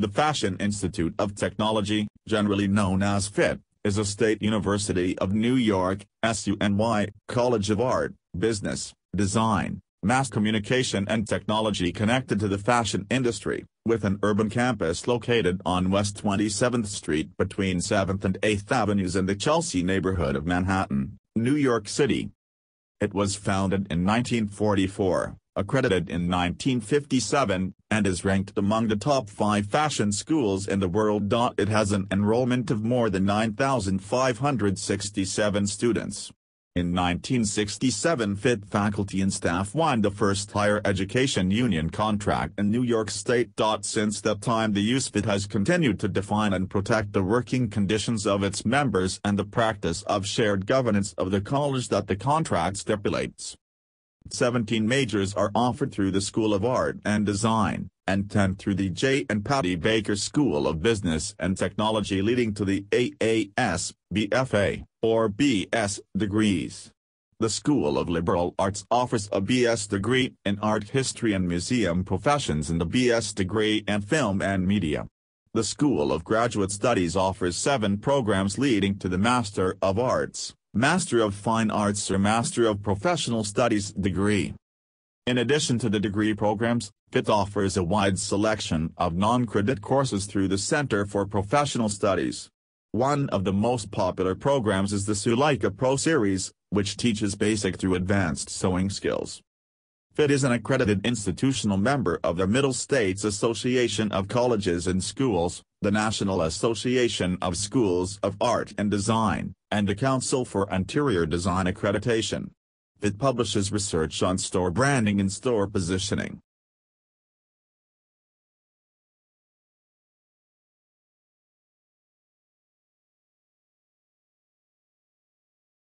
The Fashion Institute of Technology, generally known as FIT, is a state university of New York, SUNY, College of Art, Business, Design, Mass Communication and Technology connected to the fashion industry, with an urban campus located on West 27th Street between 7th and 8th Avenues in the Chelsea neighborhood of Manhattan, New York City. It was founded in 1944, accredited in 1957, and is ranked among the top five fashion schools in the world. It has an enrollment of more than 9,567 students. In 1967 FIT faculty and staff won the first higher education union contract in New York State. Since that time the USFIT has continued to define and protect the working conditions of its members and the practice of shared governance of the college that the contract stipulates. 17 majors are offered through the School of Art and Design, and 10 through the Jay and Patty Baker School of Business and Technology leading to the AAS, BFA, or BS degrees. The School of Liberal Arts offers a BS degree in Art History and Museum Professions and a BS degree in Film and Media. The School of Graduate Studies offers seven programs leading to the Master of Arts, Master of Fine Arts or Master of Professional Studies degree. In addition to the degree programs, FIT offers a wide selection of non-credit courses through the Center for Professional Studies. One of the most popular programs is the Suleika Pro Series, which teaches basic through advanced sewing skills. FIT is an accredited institutional member of the Middle States Association of Colleges and Schools, the National Association of Schools of Art and Design, and the Council for Interior Design Accreditation. FIT publishes research on store branding and store positioning.